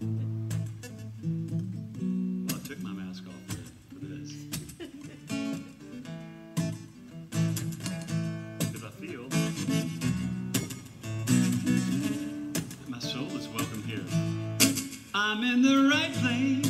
I took my mask off for, this. Because I feel my soul is welcome here. I'm in the right place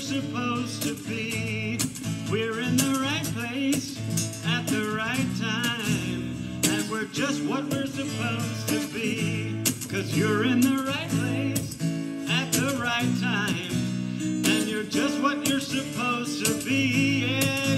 supposed to be. We're in the right place at the right time, and we're just what we're supposed to be. Cause you're in the right place at the right time, and you're just what you're supposed to be. Yeah,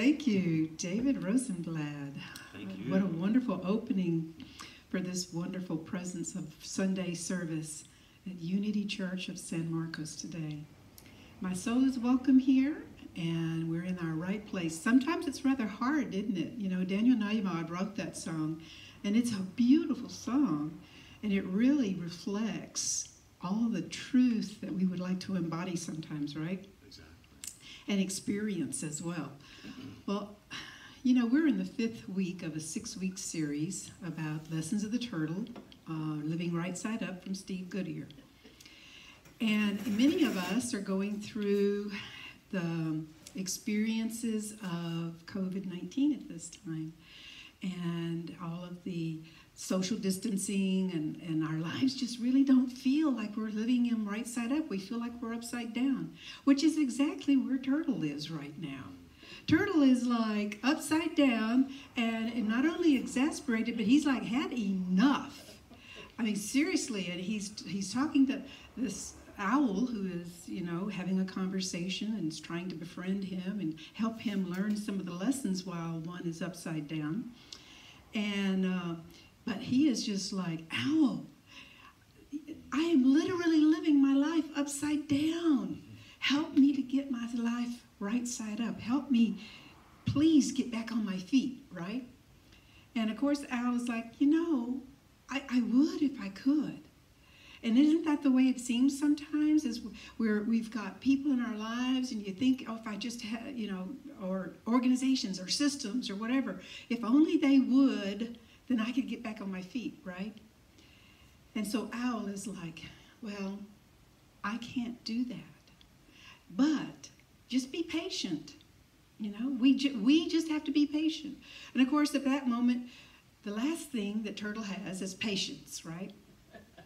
Thank you, David Rosenblad. Thank uh, you. What a wonderful opening for this wonderful presence of Sunday service at Unity Church of San Marcos today. My soul is welcome here, and we're in our right place. Sometimes it's rather hard, isn't it? You know, Daniel Nahmod wrote that song, and it's a beautiful song, and it really reflects all the truth that we would like to embody sometimes, right? And experience as well. Well, you know, we're in the fifth week of a six week series about Lessons of the Turtle, uh, Living Right Side Up from Steve Goodier. And many of us are going through the experiences of COVID 19 at this time and all of the social distancing and, and our lives just really don't feel like we're living them right side up. We feel like we're upside down, which is exactly where Turtle is right now. Turtle is like upside down and, and not only exasperated, but he's like had enough. I mean, seriously, and he's he's talking to this owl who is, you know, having a conversation and is trying to befriend him and help him learn some of the lessons while one is upside down. And uh, but he is just like, owl, I am literally living my life upside down. Help me to get my life right side up. Help me, please get back on my feet, right? And of course, Al was like, you know, I, I would if I could. And isn't that the way it seems sometimes? Is where we've got people in our lives, and you think, oh, if I just had, you know, or organizations or systems or whatever, if only they would, then I could get back on my feet, right? And so Owl is like, well, I can't do that. But just be patient. You know, we, ju- we just have to be patient. And of course, at that moment, the last thing that Turtle has is patience, right?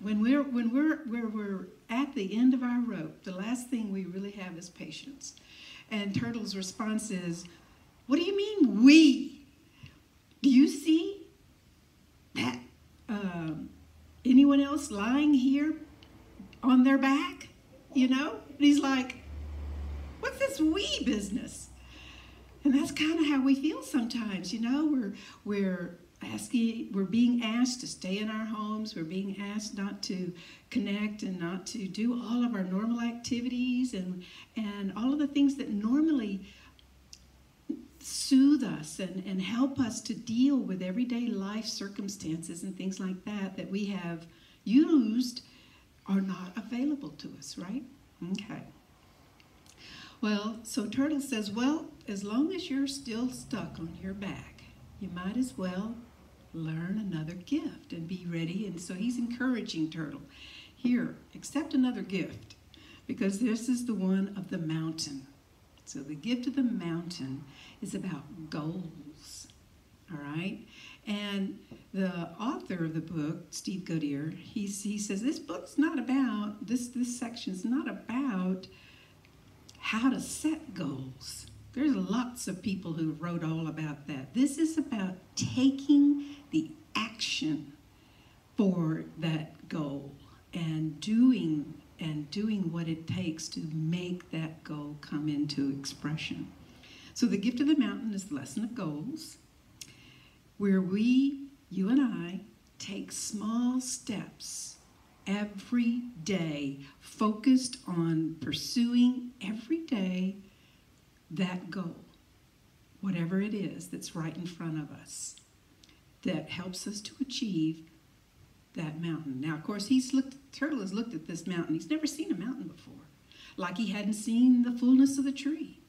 When we're when we're where we're at the end of our rope, the last thing we really have is patience. And Turtle's response is, "What do you mean we? Do you see um, anyone else lying here on their back? You know?" And he's like, "What's this we business?" And that's kind of how we feel sometimes, you know. We're we're asking, we're being asked to stay in our homes. We're being asked not to connect and not to do all of our normal activities and and all of the things that normally soothe us and, and help us to deal with everyday life circumstances and things like that that we have used are not available to us, right? Okay. Well, so Turtle says, well, as long as you're still stuck on your back, you might as well learn another gift and be ready. And so he's encouraging Turtle, here, accept another gift because this is the one of the mountain. So the gift of the mountain is about goals, all right? And the author of the book, Steve Goodier, he, he says this book's not about, this, this section's not about how to set goals. There's lots of people who wrote all about that. This is about taking the action for that goal and doing and doing what it takes to make that goal come into expression. So the gift of the mountain is the lesson of goals, where we, you and I, take small steps every day, focused on pursuing every day that goal, whatever it is that's right in front of us, that helps us to achieve that mountain. Now, of course, he's looked, Turtle has looked at this mountain. He's never seen a mountain before, like he hadn't seen the fullness of the tree.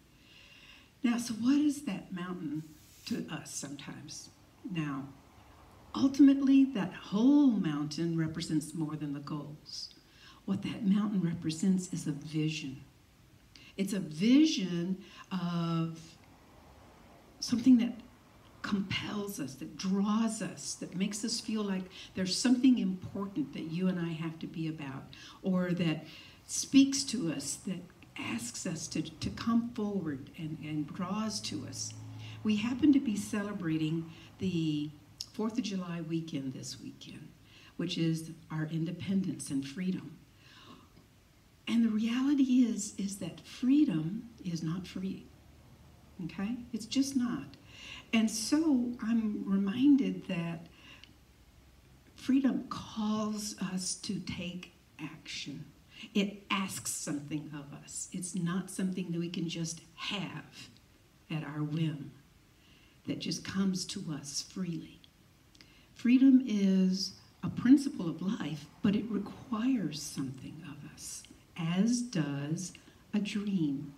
Now, so what is that mountain to us sometimes? Now, ultimately, that whole mountain represents more than the goals. What that mountain represents is a vision. It's a vision of something that compels us, that draws us, that makes us feel like there's something important that you and I have to be about, or that speaks to us, that asks us to, to come forward and, and draws to us. We happen to be celebrating the Fourth of July weekend this weekend, which is our independence and freedom. And the reality is, is that freedom is not free. Okay? It's just not. And so I'm reminded that freedom calls us to take action. It asks something of us. It's not something that we can just have at our whim, that just comes to us freely. Freedom is a principle of life, but it requires something of us, as does a dream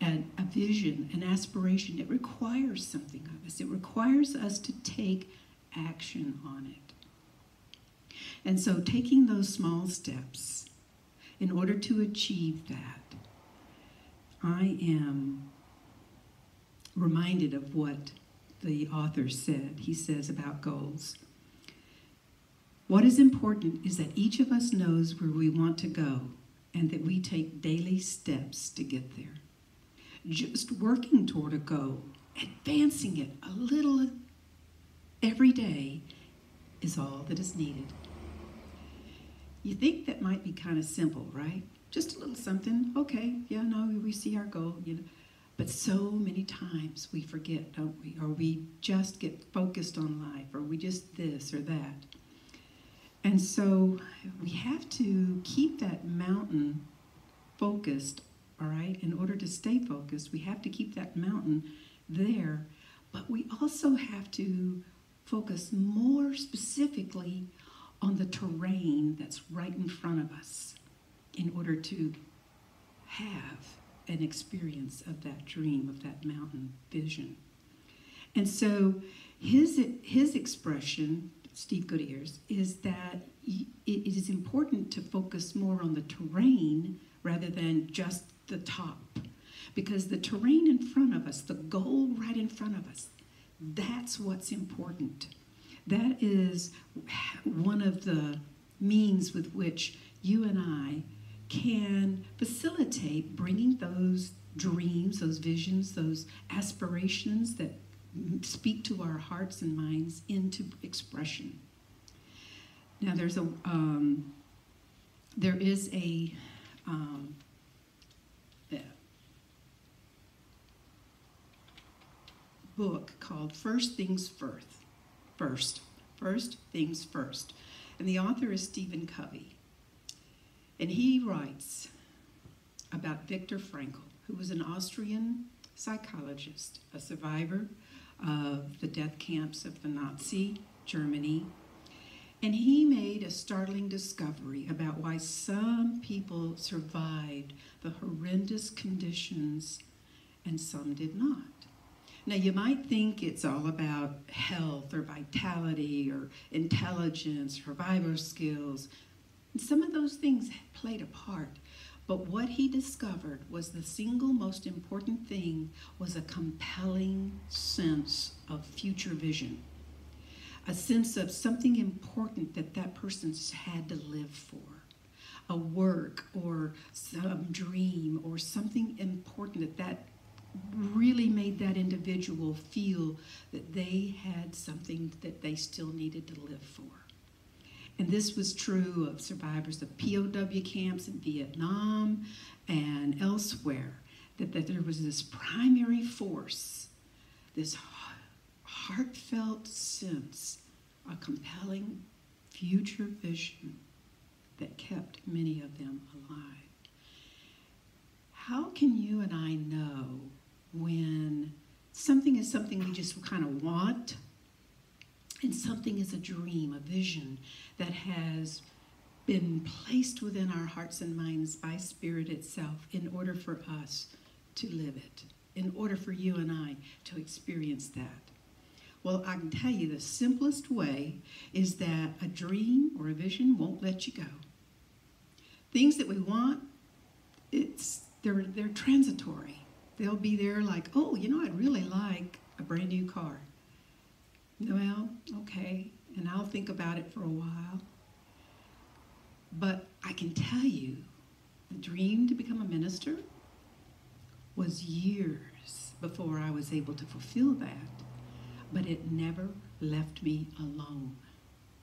and a vision, an aspiration. It requires something of us. It requires us to take action on it. And so, taking those small steps in order to achieve that, I am reminded of what the author said. He says about goals. What is important is that each of us knows where we want to go and that we take daily steps to get there. Just working toward a goal, advancing it a little every day, is all that is needed. You think that might be kind of simple, right? Just a little something. Okay, yeah, no, we see our goal, you know. But so many times we forget, don't we? Or we just get focused on life, or we just this or that. And so we have to keep that mountain focused, all right? In order to stay focused, we have to keep that mountain there. But we also have to focus more specifically on the terrain that's right in front of us in order to have an experience of that dream, of that mountain vision. And so his, his expression, Steve Goodier's, is that it is important to focus more on the terrain rather than just the top. Because the terrain in front of us, the goal right in front of us, that's what's important. That is one of the means with which you and I can facilitate bringing those dreams, those visions, those aspirations that speak to our hearts and minds into expression. Now, there's a um, there is a, um, a book called First Things First. First, First Things First, and the author is Stephen Covey. And he writes about Viktor Frankl, who was an Austrian psychologist, a survivor of the death camps of the Nazi Germany. And he made a startling discovery about why some people survived the horrendous conditions and some did not. Now, you might think it's all about health or vitality or intelligence, or survival skills. Some of those things played a part. But what he discovered was the single most important thing was a compelling sense of future vision a sense of something important that that person had to live for a work or some dream or something important that that really made that individual feel that they had something that they still needed to live for. And this was true of survivors of POW camps in Vietnam and elsewhere, that, that there was this primary force, this heartfelt sense, a compelling future vision that kept many of them alive. How can you and I know when something is something we just kind of want and something is a dream, a vision that has been placed within our hearts and minds by Spirit itself in order for us to live it, in order for you and I to experience that? Well, I can tell you the simplest way is that a dream or a vision won't let you go. Things that we want, it's they're they're transitory. They'll be there like, oh, you know, I'd really like a brand new car. Well, okay, and I'll think about it for a while. But I can tell you, the dream to become a minister was years before I was able to fulfill that but it never left me alone.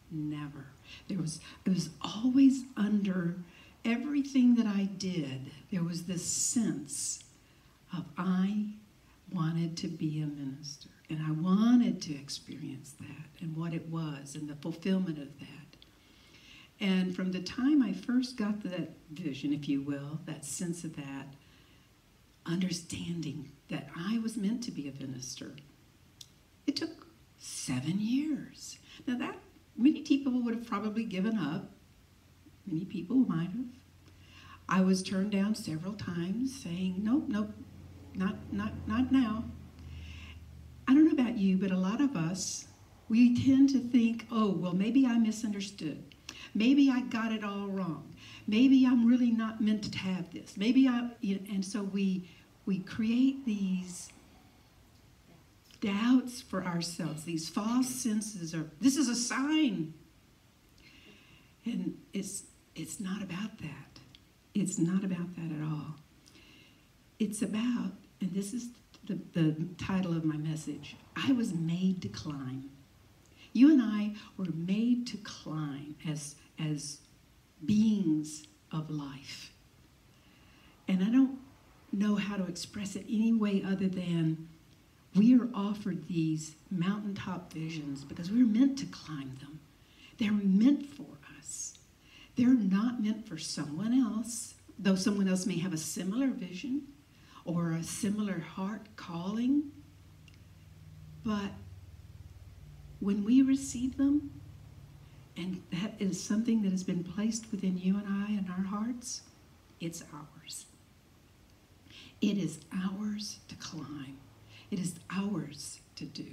Never. There was it was always under everything that I did. There was this sense of I wanted to be a minister and I wanted to experience that and what it was and the fulfillment of that. And from the time I first got that vision, if you will, that sense of that, understanding that I was meant to be a minister, it took seven years. Now, that many people would have probably given up. Many people might have. I was turned down several times saying, nope, nope, not, not, not now. I don't know about you, but a lot of us, we tend to think, oh, well, maybe I misunderstood. Maybe I got it all wrong. Maybe I'm really not meant to have this. Maybe I, you know, and so we, we create these doubts for ourselves, these false senses are this is a sign. And it's it's not about that. It's not about that at all. It's about, and this is the, the title of my message, I was made to climb. You and I were made to climb as, as beings of life. And I don't know how to express it any way other than we are offered these mountaintop visions because we're meant to climb them. They're meant for us. They're not meant for someone else, though someone else may have a similar vision or a similar heart calling. But when we receive them, and that is something that has been placed within you and I in our hearts, it's ours. It is ours to climb. It is ours to do.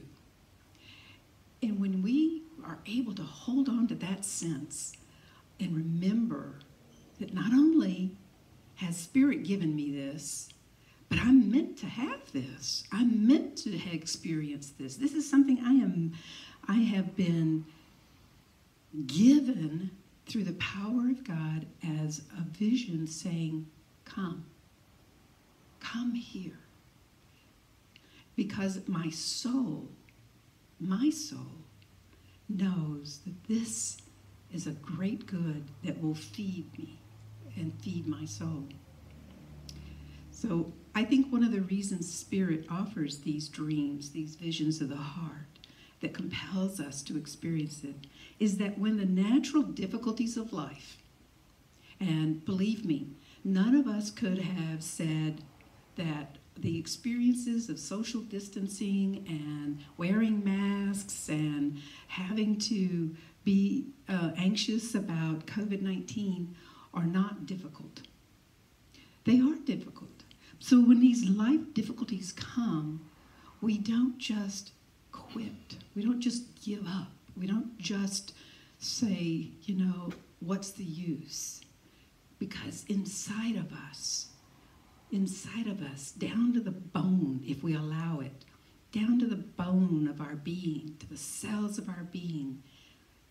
And when we are able to hold on to that sense and remember that not only has Spirit given me this, but I'm meant to have this. I'm meant to experience this. This is something I am I have been given through the power of God as a vision saying, Come, come here because my soul, my soul, knows that this is a great good that will feed me and feed my soul. So I think one of the reasons Spirit offers these dreams, these visions of the heart, that compels us to experience it, is that when the natural difficulties of life, and believe me, none of us could have said that the experiences of social distancing and wearing masks and having to be uh, anxious about COVID 19 are not difficult. They are difficult. So when these life difficulties come, we don't just quit. We don't just give up. We don't just say, you know, what's the use? Because inside of us, inside of us, down to the bone, if we allow it, down to the bone of our being, to the cells of our being,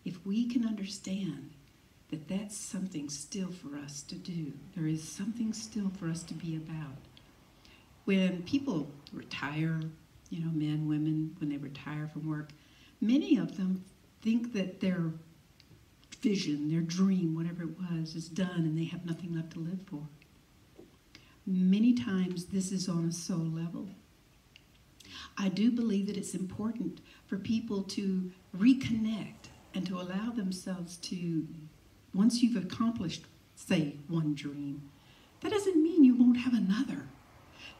if we can understand that that's something still for us to do, there is something still for us to be about. When people retire, you know, men, women, when they retire from work, many of them think that their vision, their dream, whatever it was, is done and they have nothing left to live for. Many times this is on a soul level. I do believe that it's important for people to reconnect and to allow themselves to, once you've accomplished, say, one dream, that doesn't mean you won't have another.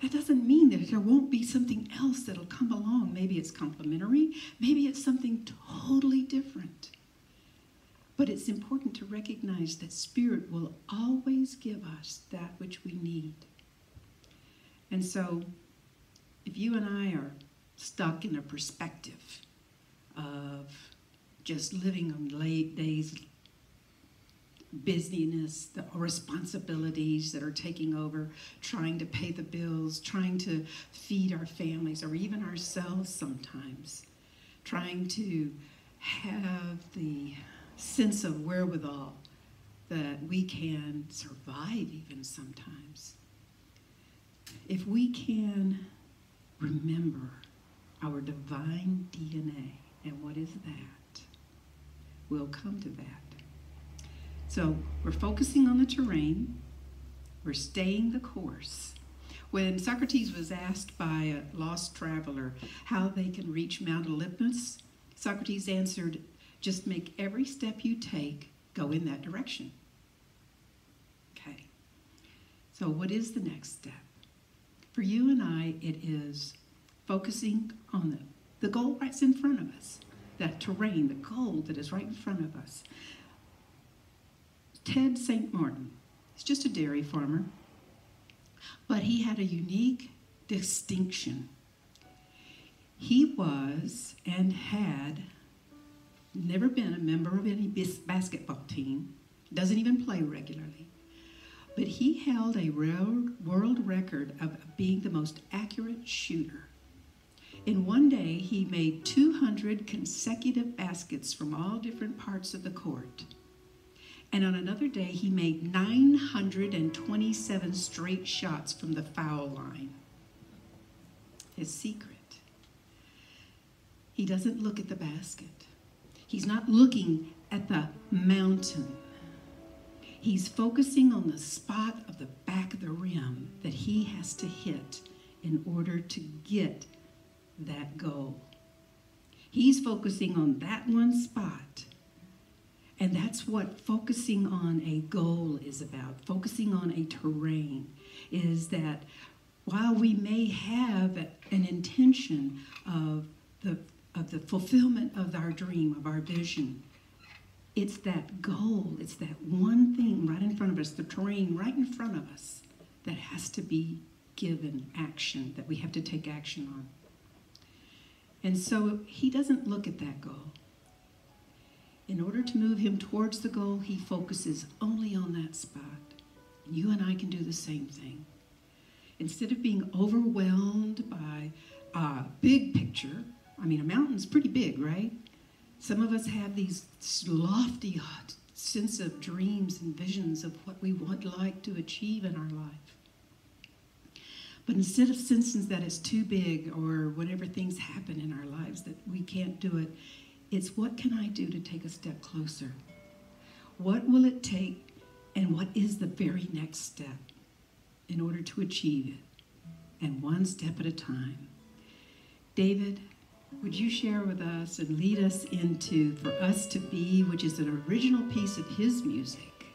That doesn't mean that there won't be something else that'll come along. Maybe it's complementary, maybe it's something totally different. But it's important to recognize that Spirit will always give us that which we need. And so, if you and I are stuck in a perspective of just living on late days, busyness, the responsibilities that are taking over, trying to pay the bills, trying to feed our families or even ourselves sometimes, trying to have the sense of wherewithal that we can survive even sometimes. If we can remember our divine DNA, and what is that? We'll come to that. So we're focusing on the terrain, we're staying the course. When Socrates was asked by a lost traveler how they can reach Mount Olympus, Socrates answered, Just make every step you take go in that direction. Okay. So, what is the next step? For you and I, it is focusing on the, the goal that's in front of us, that terrain, the goal that is right in front of us. Ted St. Martin. He's just a dairy farmer, but he had a unique distinction. He was and had never been a member of any basketball team, doesn't even play regularly, but he held a world record of being the most accurate shooter. In one day, he made 200 consecutive baskets from all different parts of the court. And on another day, he made 927 straight shots from the foul line. His secret. He doesn't look at the basket. He's not looking at the mountain. He's focusing on the spot of the back of the rim that he has to hit in order to get that goal. He's focusing on that one spot and that's what focusing on a goal is about. Focusing on a terrain is that while we may have an intention of the, of the fulfillment of our dream, of our vision, it's that goal, it's that one thing right in front of us, the terrain right in front of us, that has to be given action, that we have to take action on. And so he doesn't look at that goal. In order to move him towards the goal, he focuses only on that spot. You and I can do the same thing. Instead of being overwhelmed by a big picture, I mean, a mountain's pretty big, right? Some of us have these lofty sense of dreams and visions of what we would like to achieve in our life. But instead of sensing that it's too big or whatever things happen in our lives that we can't do it, it's what can I do to take a step closer? What will it take and what is the very next step in order to achieve it? And one step at a time. David, would you share with us and lead us into For Us to Be, which is an original piece of his music?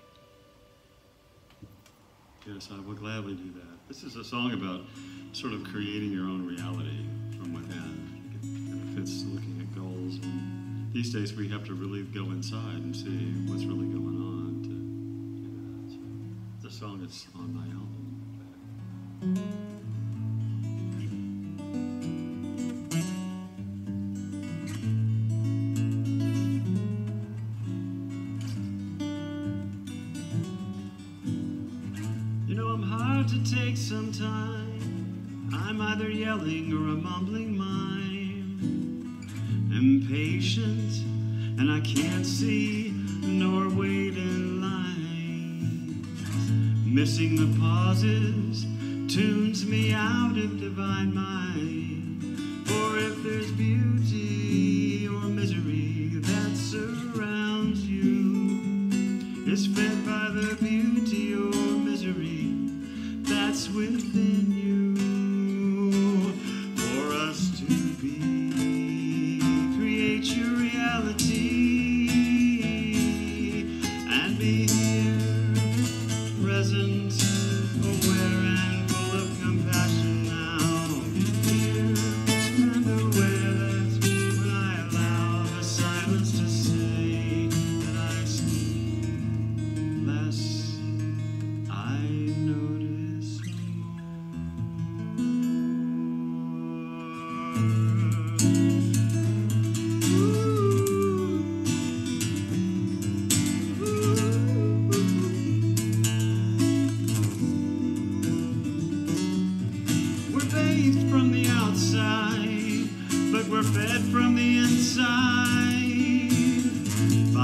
Yes, I will gladly do that. This is a song about sort of creating your own reality from within. It fits looking these days we have to really go inside and see what's really going on to do that. So the song is on my album. You know I'm hard to take sometimes. I'm either yelling or a mumbling mind impatient, and I can't see nor wait in line. Missing the pauses tunes me out of divine mind. For if there's beauty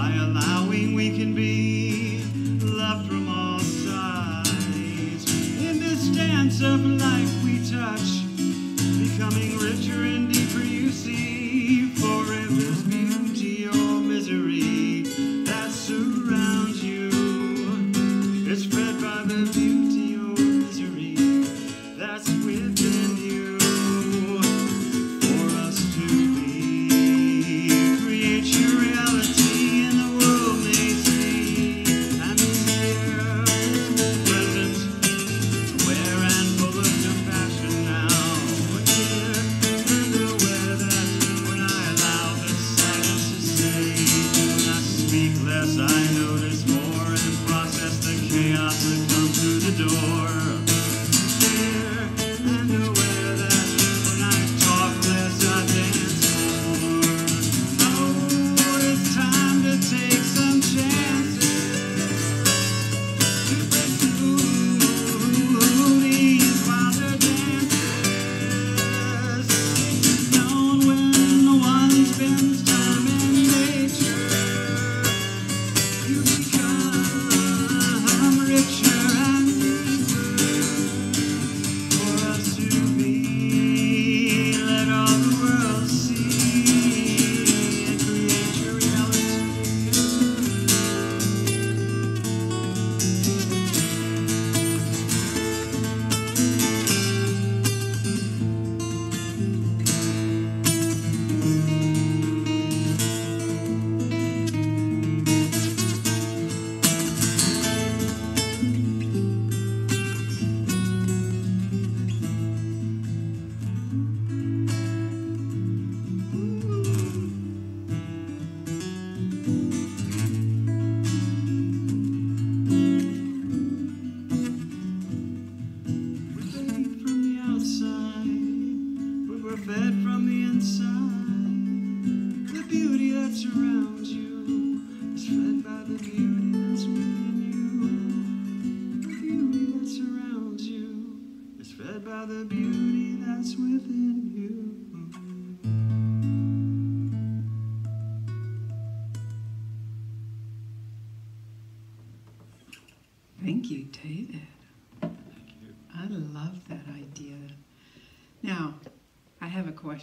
by allowing we can be loved from all sides. In this dance of life we touch, becoming richer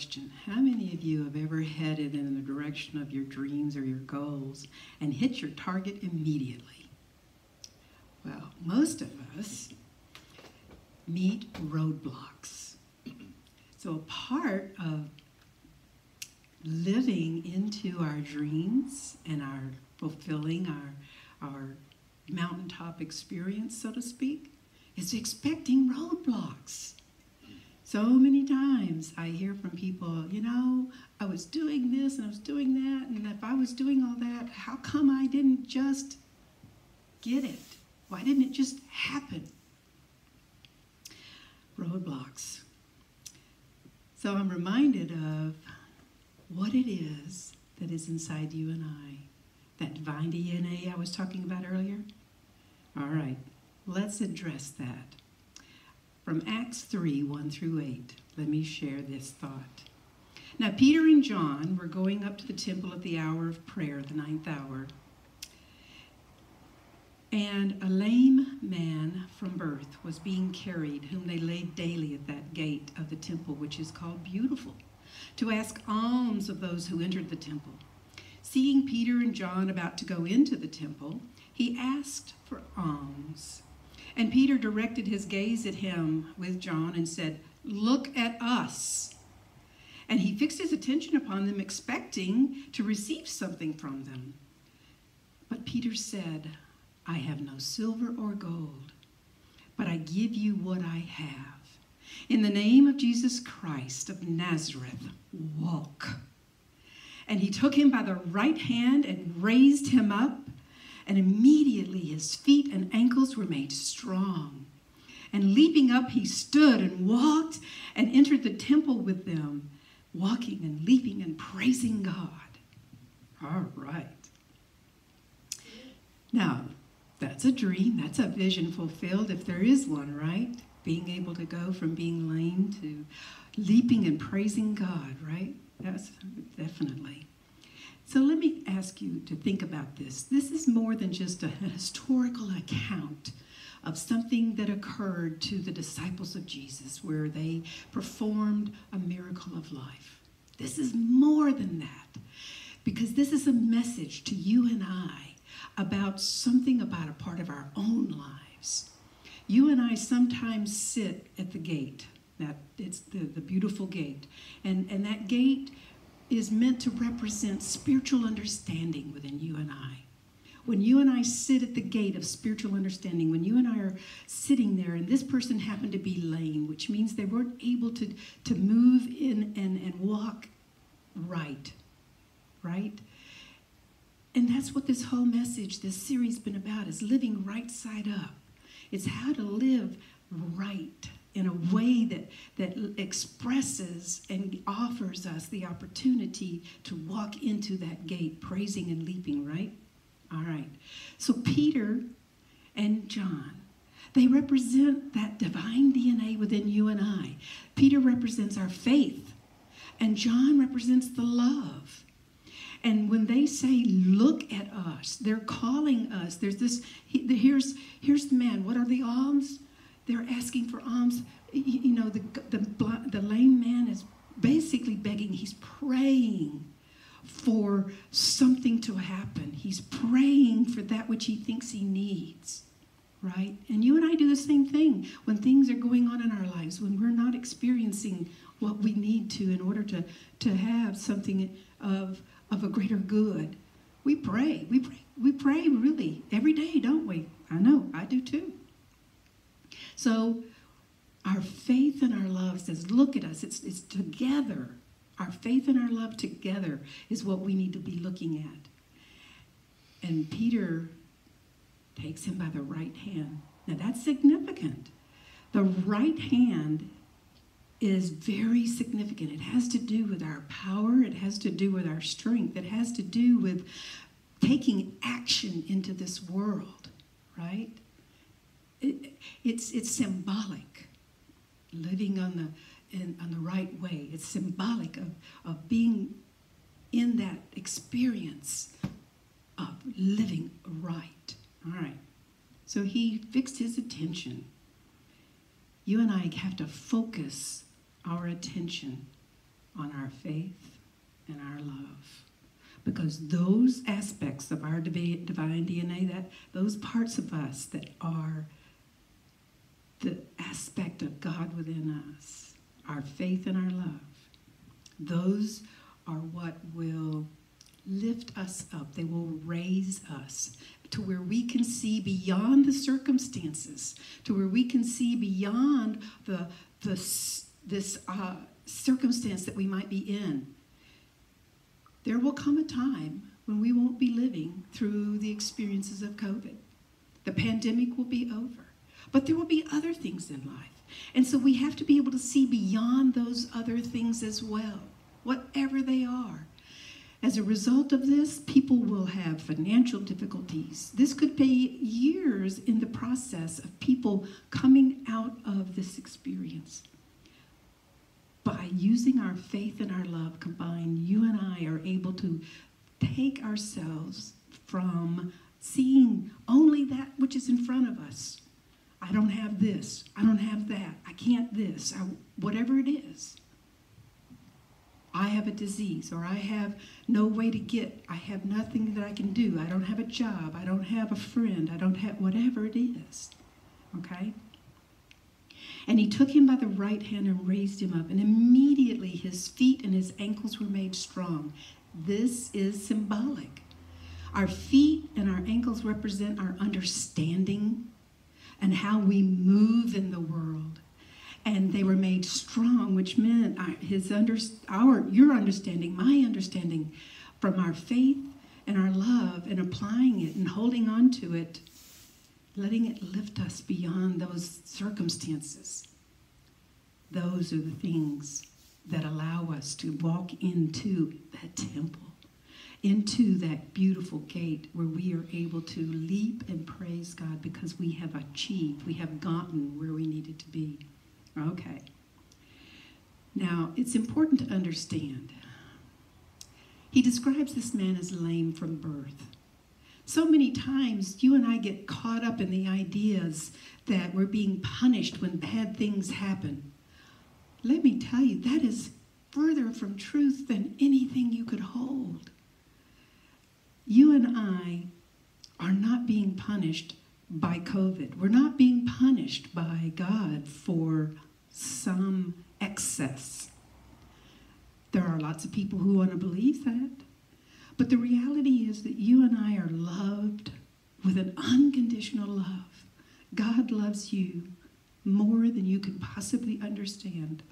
question. How many of you have ever headed in the direction of your dreams or your goals and hit your target immediately? Well, most of us meet roadblocks. So a part of living into our dreams and our fulfilling our, our mountaintop experience, so to speak, is expecting roadblocks. So many times I hear from people, you know, I was doing this and I was doing that, and if I was doing all that, how come I didn't just get it? Why didn't it just happen? Roadblocks. So I'm reminded of what it is that is inside you and I. That divine DNA I was talking about earlier. All right, let's address that. From Acts 3 1 through 8, let me share this thought. Now, Peter and John were going up to the temple at the hour of prayer, the ninth hour. And a lame man from birth was being carried, whom they laid daily at that gate of the temple, which is called Beautiful, to ask alms of those who entered the temple. Seeing Peter and John about to go into the temple, he asked for alms. And Peter directed his gaze at him with John and said, Look at us. And he fixed his attention upon them, expecting to receive something from them. But Peter said, I have no silver or gold, but I give you what I have. In the name of Jesus Christ of Nazareth, walk. And he took him by the right hand and raised him up, and immediately his feet and ankles were made strong. And leaping up, he stood and walked and entered the temple with them, walking and leaping and praising God. All right. Now, that's a dream, that's a vision fulfilled if there is one, right? Being able to go from being lame to leaping and praising God, right? That's definitely. So let me ask you to think about this. This is more than just a historical account of something that occurred to the disciples of Jesus where they performed a miracle of life. This is more than that because this is a message to you and I about something about a part of our own lives. You and I sometimes sit at the gate. That it's the, the beautiful gate. And, and that gate is meant to represent spiritual understanding within you and I. When you and I sit at the gate of spiritual understanding, when you and I are sitting there, and this person happened to be lame, which means they weren't able to, to move in and, and walk right, right? And that's what this whole message, this series been about, is living right side up. It's how to live right in a way that, that expresses and offers us the opportunity to walk into that gate praising and leaping, right? All right. So Peter and John, they represent that divine DNA within you and I. Peter represents our faith, and John represents the love. And when they say, look at us, they're calling us. There's this, here's, here's the man. What are the alms? They're asking for alms. You know, the, the, the lame man is basically begging, he's praying for something to happen. He's praying for that which he thinks he needs, right? And you and I do the same thing when things are going on in our lives, when we're not experiencing what we need to in order to, to have something of of a greater good. We pray. We pray. We pray really every day, don't we? I know, I do too. So our faith and our love says, look at us. It's, it's together. Our faith and our love together is what we need to be looking at. And Peter takes him by the right hand. Now that's significant. The right hand is very significant. It has to do with our power, it has to do with our strength, it has to do with taking action into this world, right? It, it's, it's symbolic, living on the, in, on the right way. It's symbolic of, of being in that experience of living right. All right. So he fixed his attention. You and I have to focus our attention on our faith and our love. Because those aspects of our divine DNA, that those parts of us that are the aspect of God within us, our faith and our love, those are what will lift us up. They will raise us. to where we can see beyond the circumstances, to where we can see beyond the, the this uh, circumstance that we might be in. There will come a time when we won't be living through the experiences of COVID. The pandemic will be over, but there will be other things in life. And so we have to be able to see beyond those other things as well, whatever they are. As a result of this, people will have financial difficulties. This could be years in the process of people coming out of this experience. By using our faith and our love combined, you and I are able to take ourselves from seeing only that which is in front of us. I don't have this. I don't have that. I can't this. I, whatever it is. I have a disease or I have no way to get, I have nothing that I can do. I don't have a job. I don't have a friend. I don't have whatever it is. Okay? And he took him by the right hand and raised him up, and immediately his feet and his ankles were made strong. This is symbolic. Our feet and our ankles represent our understanding and how we move in the world and they were made strong, which meant his under, our your understanding, my understanding, from our faith and our love, and applying it and holding on to it, letting it lift us beyond those circumstances. Those are the things that allow us to walk into that temple, into that beautiful gate where we are able to leap and praise God because we have achieved, we have gotten where we needed to be. Okay. Now, it's important to understand. He describes this man as lame from birth. So many times, you and I get caught up in the ideas that we're being punished when bad things happen. Let me tell you, that is further from truth than anything you could hold. You and I are not being punished by COVID. We're not being punished by God for some excess. There are lots of people who want to believe that. But the reality is that you and I are loved with an unconditional love. God loves you more than you can possibly understand.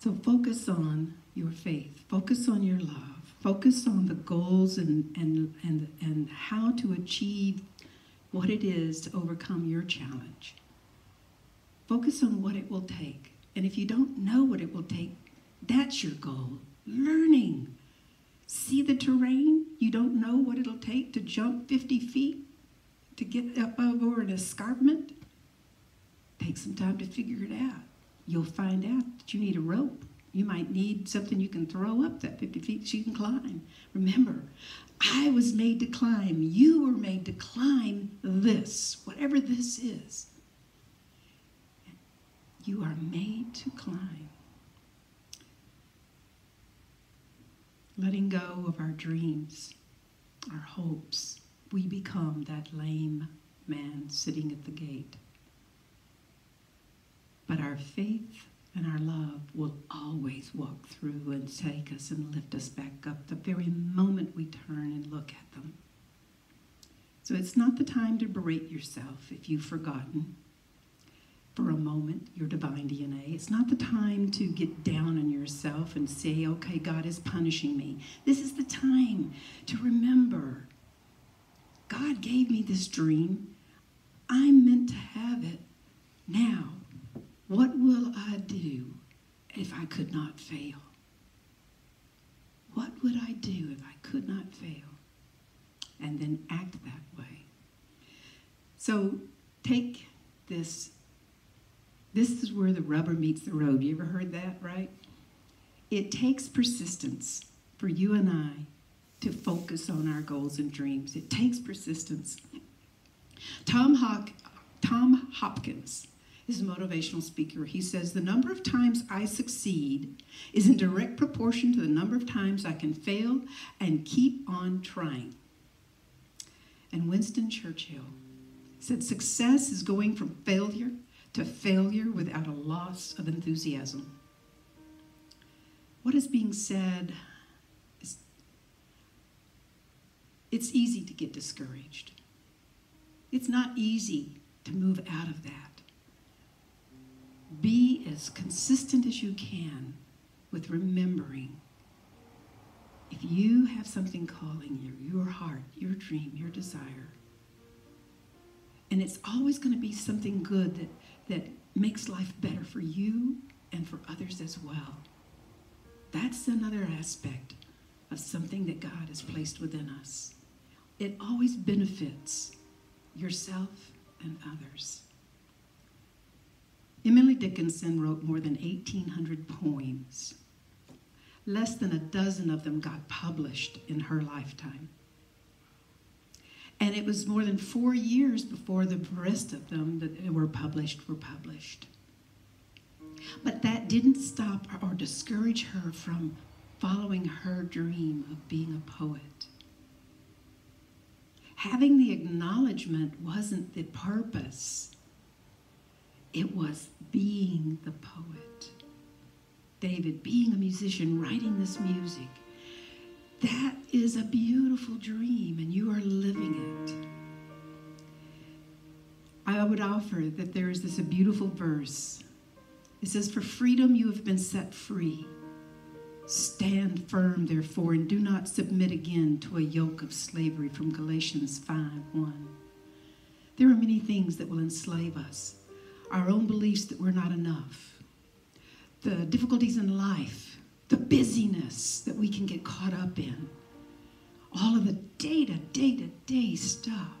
So focus on your faith, focus on your love. Focus on the goals and, and, and, and how to achieve what it is to overcome your challenge. Focus on what it will take. And if you don't know what it will take, that's your goal. Learning. See the terrain. You don't know what it'll take to jump 50 feet to get up over an escarpment. Take some time to figure it out. You'll find out that you need a rope. You might need something you can throw up that 50 feet you can climb. Remember, I was made to climb. You were made to climb this, whatever this is. You are made to climb. Letting go of our dreams, our hopes, we become that lame man sitting at the gate. But our faith and our love will always walk through and take us and lift us back up the very moment we turn and look at them. So it's not the time to berate yourself if you've forgotten for a moment your divine DNA. It's not the time to get down on yourself and say, okay, God is punishing me. This is the time to remember God gave me this dream. I'm meant to have it. Now, what will I do if I could not fail? What would I do if I could not fail? And then act that way. So take this. This is where the rubber meets the road. You ever heard that, right? It takes persistence for you and I to focus on our goals and dreams. It takes persistence. Tom, Hawk, Tom Hopkins is a motivational speaker. He says, The number of times I succeed is in direct proportion to the number of times I can fail and keep on trying. And Winston Churchill said, Success is going from failure to failure without a loss of enthusiasm. What is being said is, it's easy to get discouraged. It's not easy to move out of that. Be as consistent as you can with remembering if you have something calling you, your heart, your dream, your desire, and it's always going to be something good that, that makes life better for you and for others as well. That's another aspect of something that God has placed within us. It always benefits yourself and others. Emily Dickinson wrote more than 1,800 poems. Less than a dozen of them got published in her lifetime. And it was more than four years before the rest of them that were published were published. But that didn't stop or discourage her from following her dream of being a poet. Having the acknowledgement wasn't the purpose, it was being the poet. David, being a musician, writing this music. That is a beautiful dream, and you are living it. I would offer that there is this a beautiful verse. It says, For freedom you have been set free. Stand firm, therefore, and do not submit again to a yoke of slavery from Galatians 5 1. There are many things that will enslave us our own beliefs that we're not enough, the difficulties in life, the busyness that we can get caught up in, all of the day to day to day stuff.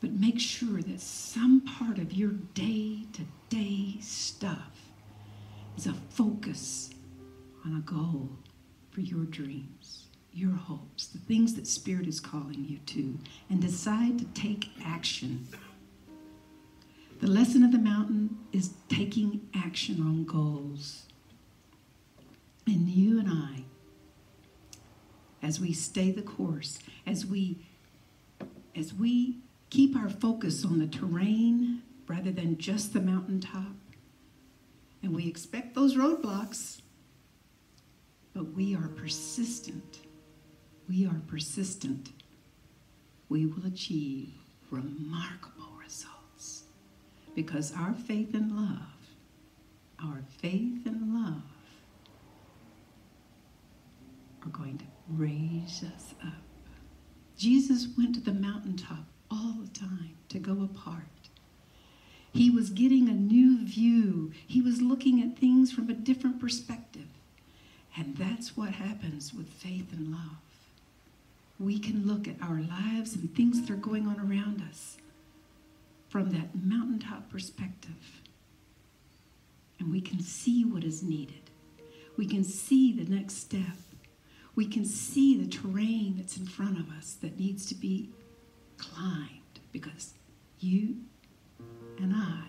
But make sure that some part of your day to day stuff is a focus on a goal for your dreams, your hopes, the things that Spirit is calling you to, and decide to take action. The lesson of the mountain is taking action on goals. And you and I, as we stay the course, as we as we keep our focus on the terrain rather than just the mountaintop, and we expect those roadblocks, but we are persistent. We are persistent. We will achieve remarkable because our faith and love, our faith and love are going to raise us up. Jesus went to the mountaintop all the time to go apart. He was getting a new view. He was looking at things from a different perspective. And that's what happens with faith and love. We can look at our lives and things that are going on around us from that mountaintop perspective. And we can see what is needed. We can see the next step. We can see the terrain that's in front of us that needs to be climbed because you and I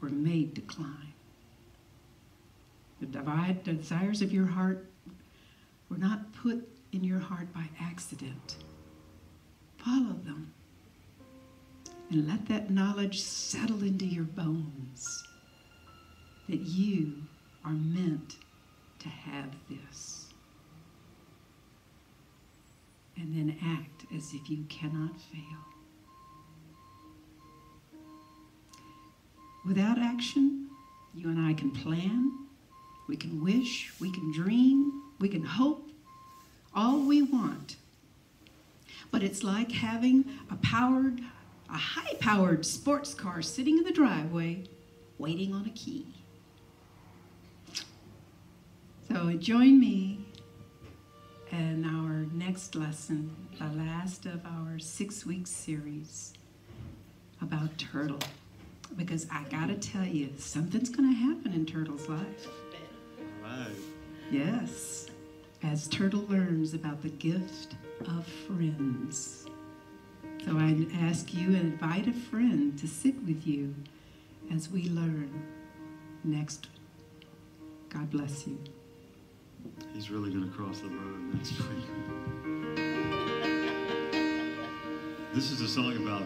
were made to climb. The divide, the desires of your heart were not put in your heart by accident. Follow them. And let that knowledge settle into your bones that you are meant to have this. And then act as if you cannot fail. Without action, you and I can plan, we can wish, we can dream, we can hope all we want. But it's like having a powered, a high powered sports car sitting in the driveway waiting on a key. So join me in our next lesson, the last of our six week series about turtle. Because I gotta tell you, something's gonna happen in Turtle's life. Right. Yes, as Turtle learns about the gift of friends. So I ask you, and invite a friend to sit with you as we learn next. God bless you. He's really going to cross the road next week. This is a song about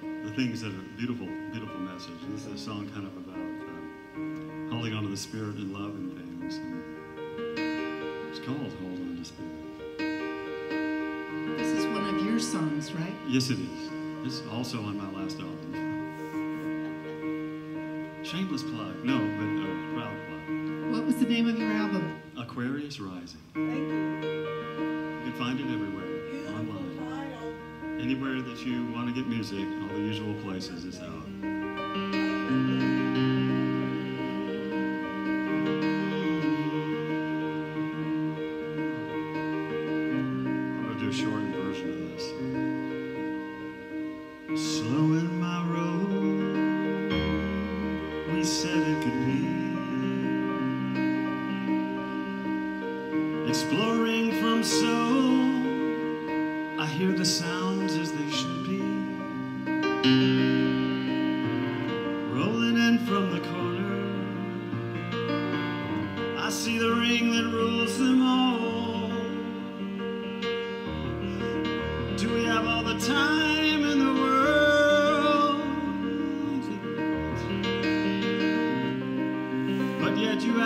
the things that are beautiful, beautiful message. This is a song kind of about uh, holding on to the Spirit and love and things. And it's called Hold On songs, right? Yes, it is. It's also on my last album. Shameless plug. No, but uh, proud plug. What was the name of your album? Aquarius Rising. Thank you. You can find it everywhere, online. Anywhere that you want to get music, all the usual places is out.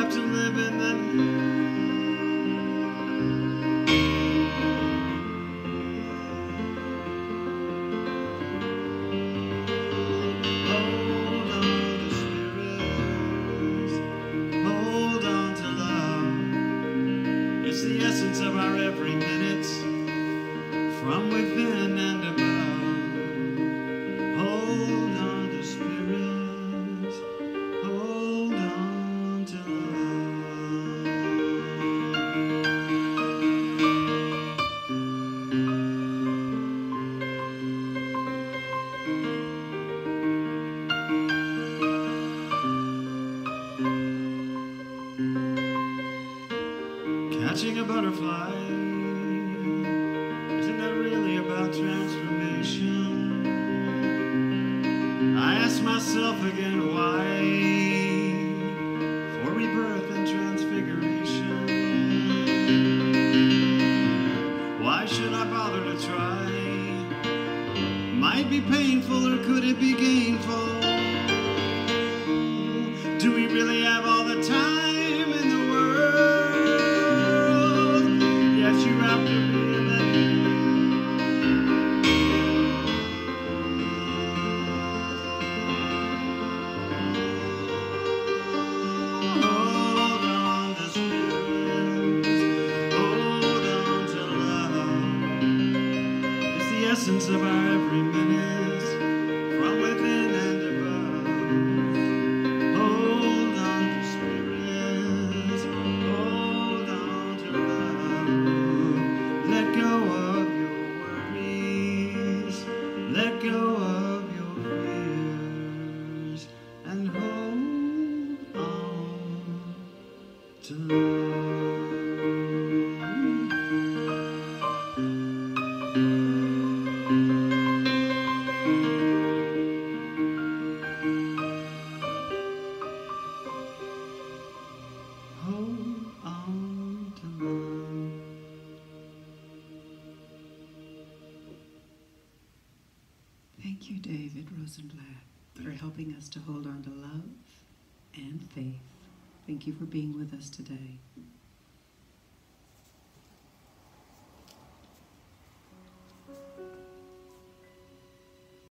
have to live in the helping us to hold on to love and faith. Thank you for being with us today.